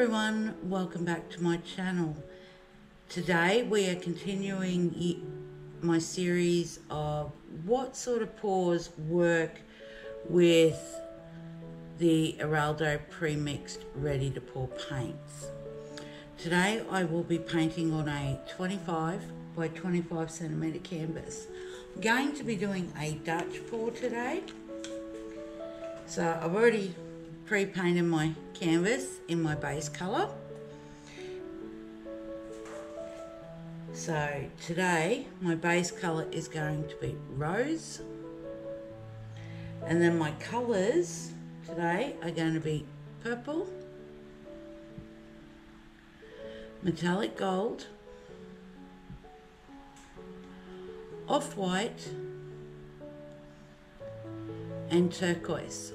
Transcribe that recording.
everyone, welcome back to my channel. Today we are continuing my series of what sort of pours work with the Araldo pre-mixed ready to pour paints. Today I will be painting on a 25 by 25 centimeter canvas. I'm going to be doing a Dutch pour today. So I've already pre-painted my canvas in my base colour. So today my base colour is going to be rose and then my colours today are going to be purple, metallic gold, off-white and turquoise.